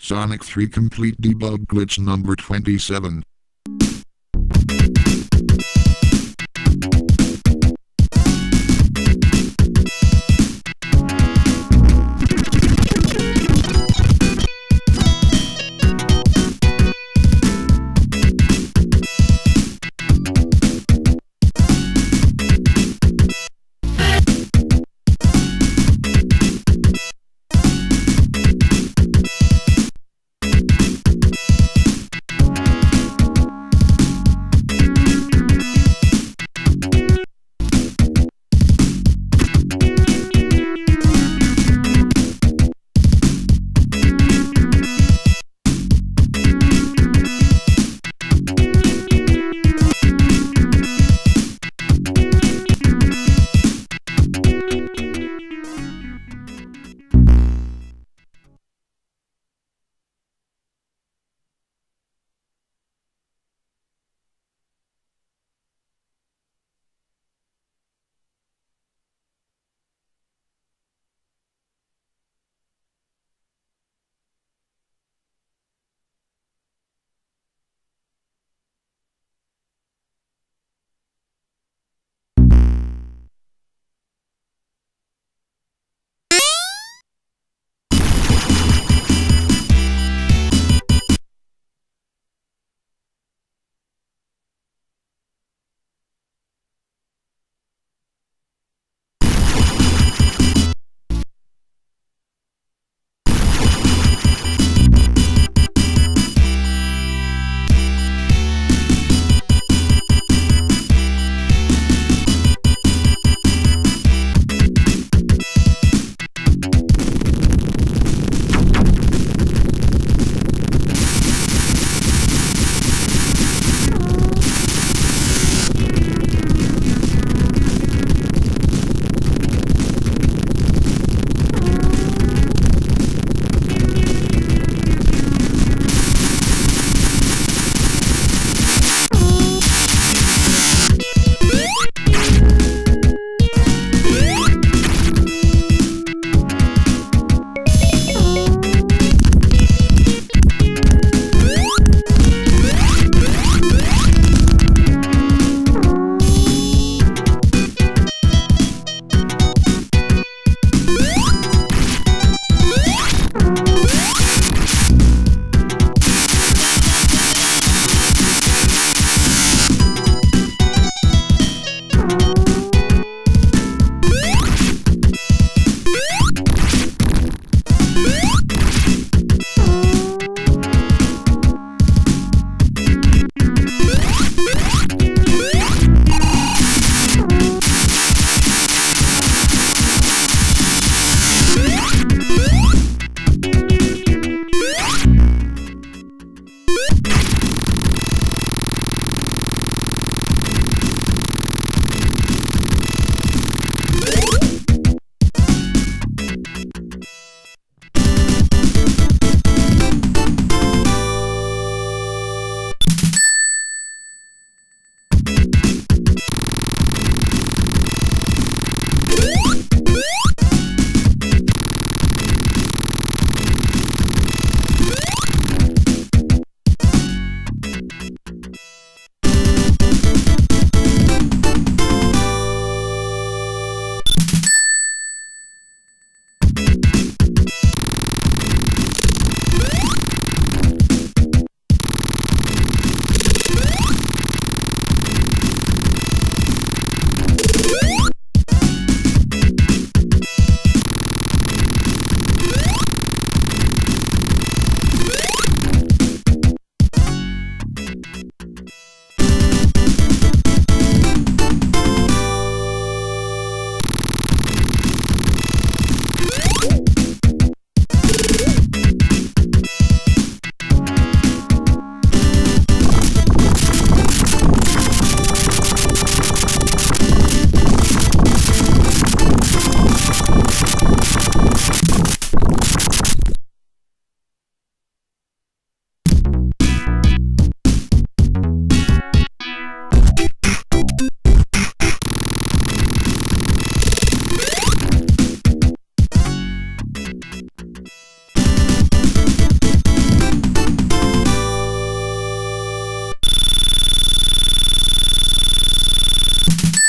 Sonic 3 Complete Debug Glitch number 27. you